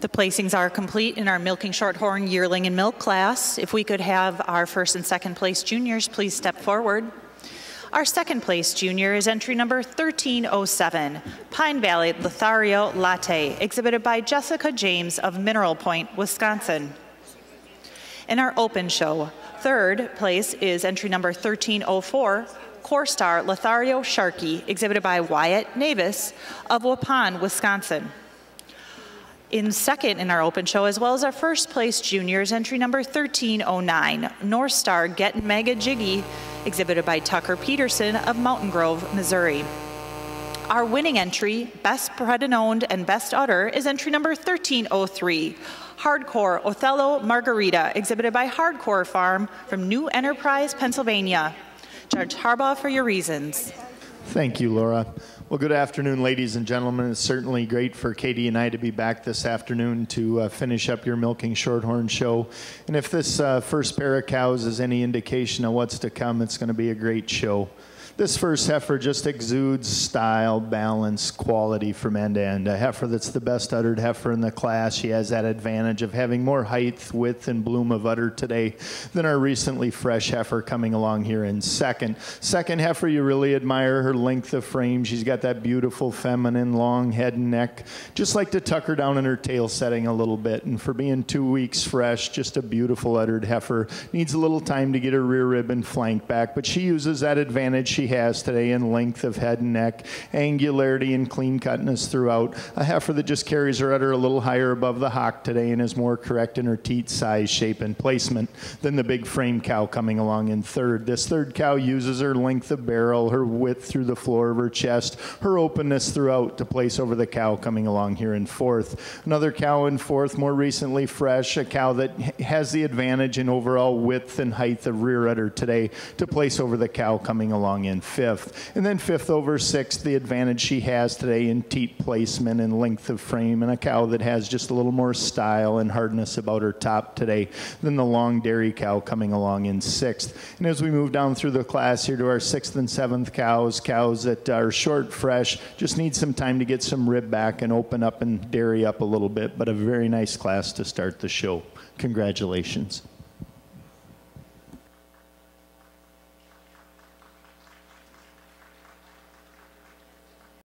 The placings are complete in our Milking Shorthorn Yearling in Milk class. If we could have our first and second place juniors please step forward. Our second place junior is entry number 1307, Pine Valley Lothario Latte, exhibited by Jessica James of Mineral Point, Wisconsin. In our open show, third place is entry number 1304, Core Star Lothario Sharkey, exhibited by Wyatt Navis of Waupun, Wisconsin. In second in our open show, as well as our first place juniors, entry number 1309, North Star Get Mega Jiggy, exhibited by Tucker Peterson of Mountain Grove, Missouri. Our winning entry, Best Bred and Owned and Best Udder, is entry number 1303, Hardcore Othello Margarita, exhibited by Hardcore Farm from New Enterprise, Pennsylvania. Judge Harbaugh for your reasons. Thank you, Laura. Well, good afternoon, ladies and gentlemen. It's certainly great for Katie and I to be back this afternoon to uh, finish up your Milking Shorthorn show. And if this uh, first pair of cows is any indication of what's to come, it's going to be a great show. This first heifer just exudes style, balance, quality from end to end. A heifer that's the best uddered heifer in the class. She has that advantage of having more height, width, and bloom of udder today than our recently fresh heifer coming along here in second. Second heifer, you really admire her length of frame. She's got that beautiful feminine long head and neck. Just like to tuck her down in her tail setting a little bit. And for being two weeks fresh, just a beautiful uddered heifer. Needs a little time to get her rear rib and flank back, but she uses that advantage she has today in length of head and neck, angularity and clean cutness throughout. A heifer that just carries her udder a little higher above the hock today and is more correct in her teat size, shape, and placement than the big frame cow coming along in third. This third cow uses her length of barrel, her width through the floor of her chest, her openness throughout to place over the cow coming along here in fourth. Another cow in fourth, more recently fresh, a cow that has the advantage in overall width and height of rear udder today to place over the cow coming along fifth. And then fifth over sixth, the advantage she has today in teat placement and length of frame, and a cow that has just a little more style and hardness about her top today than the long dairy cow coming along in sixth. And as we move down through the class here to our sixth and seventh cows, cows that are short, fresh, just need some time to get some rib back and open up and dairy up a little bit, but a very nice class to start the show. Congratulations.